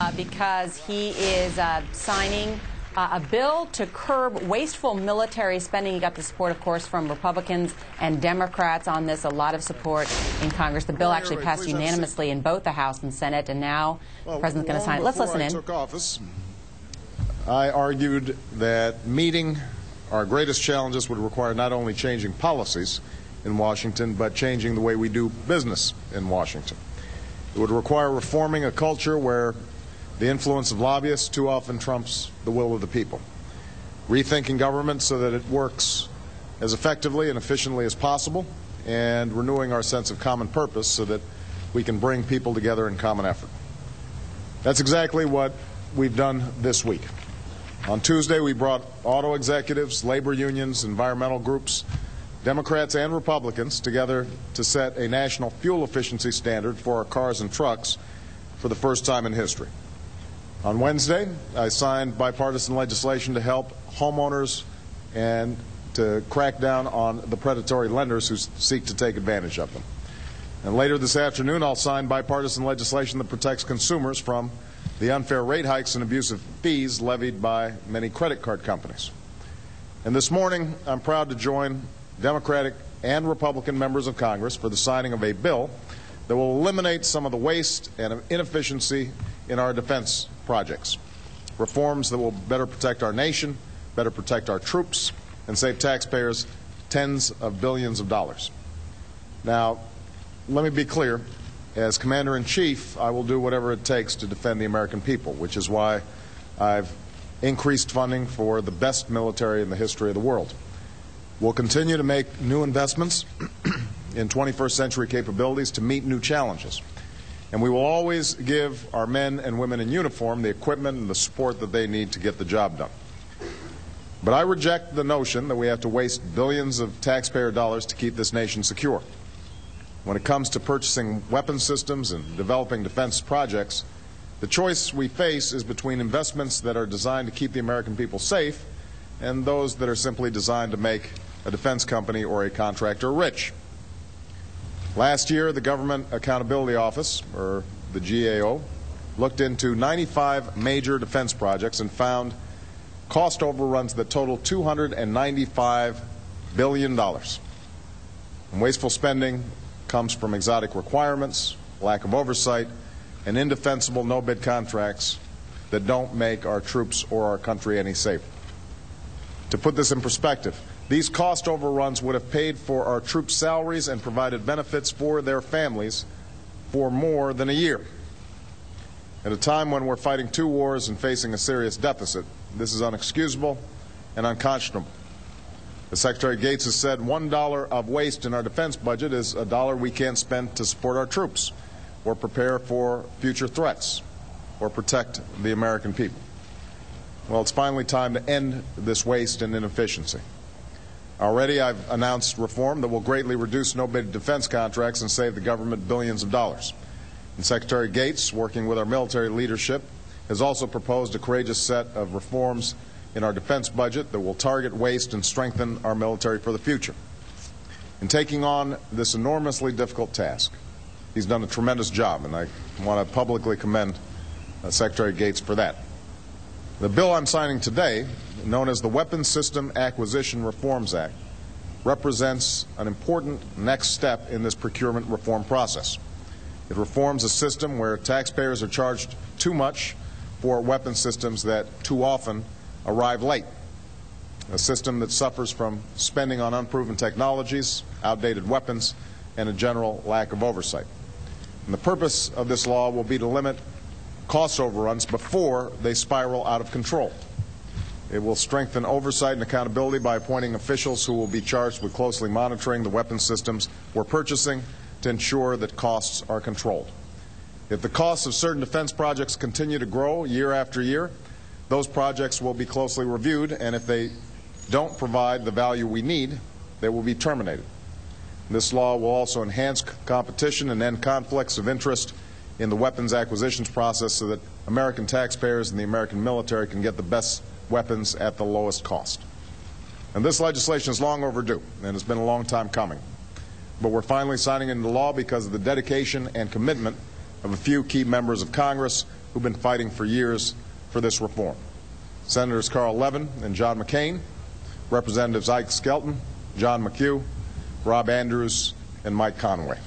uh, because he is uh, signing uh, a bill to curb wasteful military spending. He got the support, of course, from Republicans and Democrats on this. A lot of support in Congress. The bill actually passed unanimously in both the House and Senate, and now well, the president's going to sign it. Let's listen I in. Took office, I argued that meeting our greatest challenges would require not only changing policies in Washington, but changing the way we do business in Washington. It would require reforming a culture where the influence of lobbyists too often trumps the will of the people. Rethinking government so that it works as effectively and efficiently as possible, and renewing our sense of common purpose so that we can bring people together in common effort. That's exactly what we've done this week. On Tuesday, we brought auto executives, labor unions, environmental groups, Democrats and Republicans together to set a national fuel efficiency standard for our cars and trucks for the first time in history. On Wednesday, I signed bipartisan legislation to help homeowners and to crack down on the predatory lenders who seek to take advantage of them. And later this afternoon, I'll sign bipartisan legislation that protects consumers from the unfair rate hikes and abusive fees levied by many credit card companies. And this morning, I'm proud to join Democratic and Republican members of Congress for the signing of a bill that will eliminate some of the waste and inefficiency in our defense projects. Reforms that will better protect our nation, better protect our troops, and save taxpayers tens of billions of dollars. Now, let me be clear. As Commander in Chief, I will do whatever it takes to defend the American people, which is why I've increased funding for the best military in the history of the world. We'll continue to make new investments in 21st century capabilities to meet new challenges. And we will always give our men and women in uniform the equipment and the support that they need to get the job done. But I reject the notion that we have to waste billions of taxpayer dollars to keep this nation secure. When it comes to purchasing weapon systems and developing defense projects, the choice we face is between investments that are designed to keep the American people safe and those that are simply designed to make a defense company or a contractor rich. Last year, the Government Accountability Office, or the GAO, looked into 95 major defense projects and found cost overruns that total $295 billion. And wasteful spending comes from exotic requirements, lack of oversight, and indefensible no bid contracts that don't make our troops or our country any safer. To put this in perspective, these cost overruns would have paid for our troops' salaries and provided benefits for their families for more than a year. At a time when we're fighting two wars and facing a serious deficit, this is unexcusable and unconscionable. As Secretary Gates has said, one dollar of waste in our defense budget is a dollar we can't spend to support our troops or prepare for future threats or protect the American people. Well, it's finally time to end this waste and inefficiency. Already, I've announced reform that will greatly reduce no-bid defense contracts and save the government billions of dollars. And Secretary Gates, working with our military leadership, has also proposed a courageous set of reforms in our defense budget that will target waste and strengthen our military for the future. In taking on this enormously difficult task, he's done a tremendous job, and I want to publicly commend uh, Secretary Gates for that. The bill I'm signing today, known as the Weapons System Acquisition Reforms Act, represents an important next step in this procurement reform process. It reforms a system where taxpayers are charged too much for weapon systems that too often arrive late. A system that suffers from spending on unproven technologies, outdated weapons, and a general lack of oversight. And the purpose of this law will be to limit cost overruns before they spiral out of control. It will strengthen oversight and accountability by appointing officials who will be charged with closely monitoring the weapon systems we're purchasing to ensure that costs are controlled. If the costs of certain defense projects continue to grow year after year, those projects will be closely reviewed, and if they don't provide the value we need, they will be terminated. This law will also enhance competition and end conflicts of interest in the weapons acquisitions process so that American taxpayers and the American military can get the best weapons at the lowest cost. And this legislation is long overdue, and it's been a long time coming. But we're finally signing into law because of the dedication and commitment of a few key members of Congress who who've been fighting for years for this reform. Senators Carl Levin and John McCain, Representatives Ike Skelton, John McHugh, Rob Andrews, and Mike Conaway.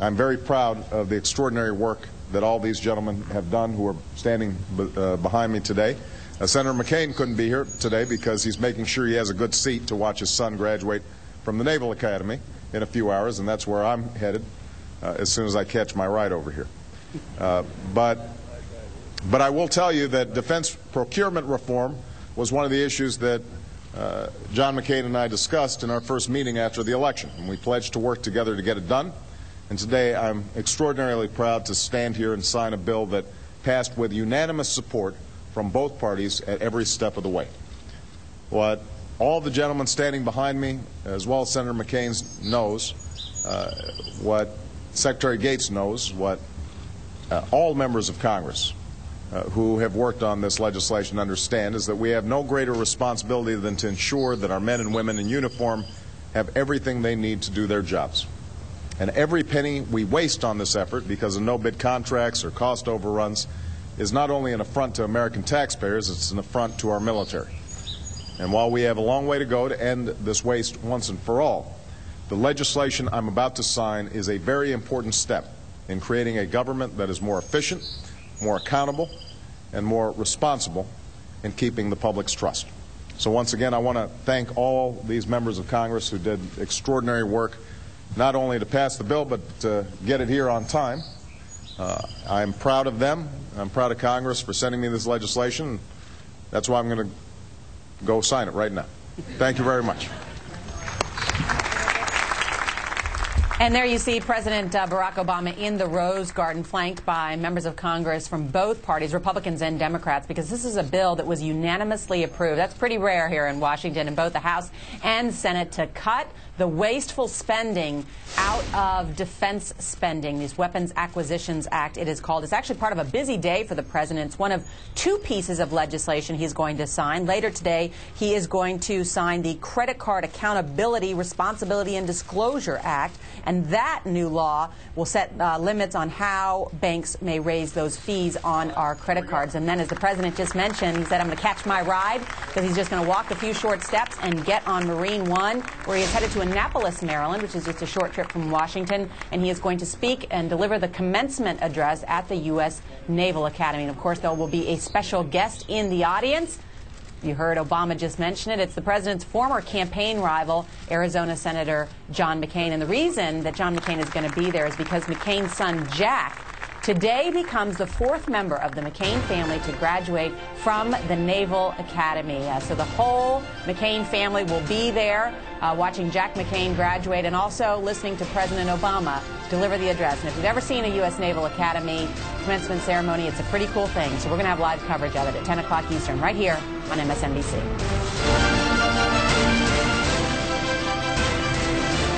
I'm very proud of the extraordinary work that all these gentlemen have done who are standing uh, behind me today. Uh, Senator McCain couldn't be here today because he's making sure he has a good seat to watch his son graduate from the Naval Academy in a few hours, and that's where I'm headed uh, as soon as I catch my ride over here. Uh, but, but I will tell you that defense procurement reform was one of the issues that uh, John McCain and I discussed in our first meeting after the election, and we pledged to work together to get it done. And today I'm extraordinarily proud to stand here and sign a bill that passed with unanimous support from both parties at every step of the way. What all the gentlemen standing behind me, as well as Senator McCain, knows, uh, what Secretary Gates knows, what uh, all members of Congress uh, who have worked on this legislation understand is that we have no greater responsibility than to ensure that our men and women in uniform have everything they need to do their jobs. And every penny we waste on this effort because of no-bid contracts or cost overruns is not only an affront to American taxpayers, it's an affront to our military. And while we have a long way to go to end this waste once and for all, the legislation I'm about to sign is a very important step in creating a government that is more efficient, more accountable, and more responsible in keeping the public's trust. So once again, I want to thank all these members of Congress who did extraordinary work not only to pass the bill, but to get it here on time. Uh, I'm proud of them. I'm proud of Congress for sending me this legislation. That's why I'm going to go sign it right now. Thank you very much. And there you see President uh, Barack Obama in the Rose Garden, flanked by members of Congress from both parties, Republicans and Democrats, because this is a bill that was unanimously approved. That's pretty rare here in Washington in both the House and Senate to cut the wasteful spending out of defense spending, this Weapons Acquisitions Act, it is called. It's actually part of a busy day for the president. It's one of two pieces of legislation he's going to sign. Later today, he is going to sign the Credit Card Accountability, Responsibility, and Disclosure Act. That new law will set uh, limits on how banks may raise those fees on our credit cards. And then, as the president just mentioned, he said, I'm going to catch my ride because he's just going to walk a few short steps and get on Marine One, where he is headed to Annapolis, Maryland, which is just a short trip from Washington, and he is going to speak and deliver the commencement address at the U.S. Naval Academy. And of course, there will be a special guest in the audience. You heard Obama just mention it. It's the president's former campaign rival, Arizona Senator John McCain. And the reason that John McCain is going to be there is because McCain's son, Jack, today becomes the fourth member of the McCain family to graduate from the Naval Academy. Uh, so the whole McCain family will be there uh, watching Jack McCain graduate and also listening to President Obama deliver the address. And if you've ever seen a U.S. Naval Academy commencement ceremony, it's a pretty cool thing. So we're going to have live coverage of it at 10 o'clock Eastern right here on MSNBC.